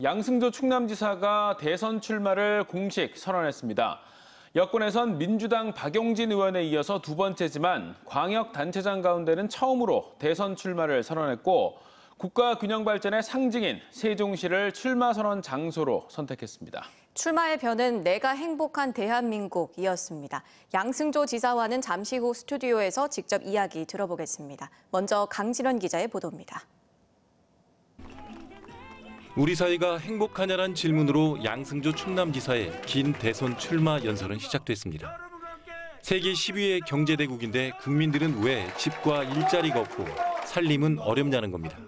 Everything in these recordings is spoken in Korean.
양승조 충남지사가 대선 출마를 공식 선언했습니다. 여권에선 민주당 박용진 의원에 이어서 두 번째지만 광역단체장 가운데는 처음으로 대선 출마를 선언했고 국가 균형 발전의 상징인 세종시를 출마 선언 장소로 선택했습니다. 출마의 변은 내가 행복한 대한민국이었습니다. 양승조 지사와는 잠시 후 스튜디오에서 직접 이야기 들어보겠습니다. 먼저 강진원 기자의 보도입니다. 우리 사회가 행복하냐란 질문으로 양승조 충남지사의 긴 대선 출마 연설은 시작됐습니다. 세계 10위의 경제대국인데 국민들은 왜 집과 일자리가 없고 살림은 어렵냐는 겁니다.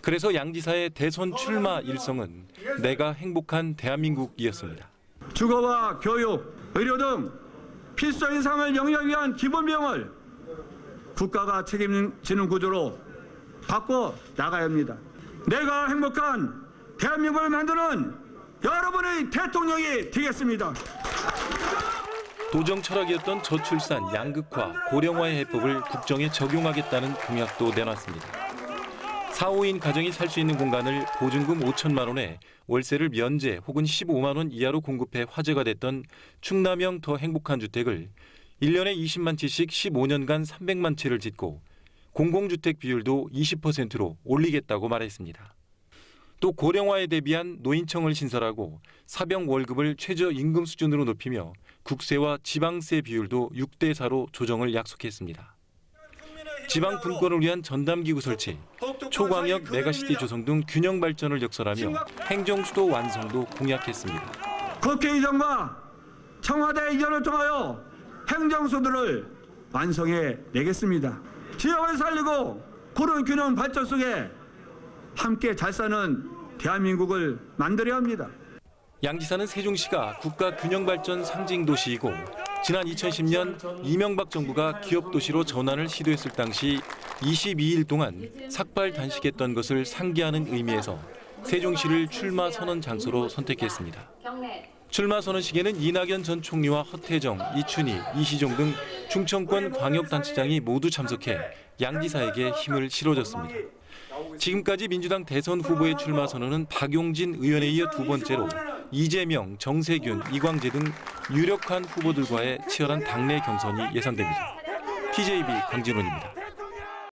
그래서 양 지사의 대선 출마 일성은 내가 행복한 대한민국이었습니다. 주거와 교육, 의료 등 필수 인상을 영위하기 위한 기본 비용을 국가가 책임지는 구조로 바꿔 나가야 합니다. 내가 행복한 대한민국을 만드는 여러분의 대통령이 되겠습니다. 도정 철학이었던 저출산, 양극화, 고령화의 해법을 국정에 적용하겠다는 공약도 내놨습니다. 4, 5인 가정이 살 수 있는 공간을 보증금 5천만 원에 월세를 면제 혹은 15만 원 이하로 공급해 화제가 됐던 충남형 더 행복한 주택을 1년에 20만 채씩 15년간 300만 채를 짓고 공공주택 비율도 20%로 올리겠다고 말했습니다. 또 고령화에 대비한 노인청을 신설하고 사병 월급을 최저임금 수준으로 높이며 국세와 지방세 비율도 6대 4로 조정을 약속했습니다. 지방 분권을 위한 전담기구 설치, 초광역 메가시티 조성 등 균형 발전을 역설하며 행정 수도 완성도 공약했습니다. 국회의장과 청와대 이전을 통하여 행정 수도를 완성해 내겠습니다. 지역을 살리고 고른 균형 발전 속에 함께 잘 사는 대한민국을 만들어야 합니다. 양 지사는 세종시가 국가 균형 발전 상징 도시이고 지난 2010년 이명박 정부가 기업 도시로 전환을 시도했을 당시 22일 동안 삭발 단식했던 것을 상기하는 의미에서 세종시를 출마 선언 장소로 선택했습니다. 출마 선언식에는 이낙연 전 총리와 허태정, 이춘희, 이시종 등 충청권 광역단체장이 모두 참석해 양 지사에게 힘을 실어줬습니다. 지금까지 민주당 대선 후보의 출마 선언은 박용진 의원에 이어 두 번째로 이재명, 정세균, 이광재 등 유력한 후보들과의 치열한 당내 경선이 예상됩니다. TJB 강진원입니다.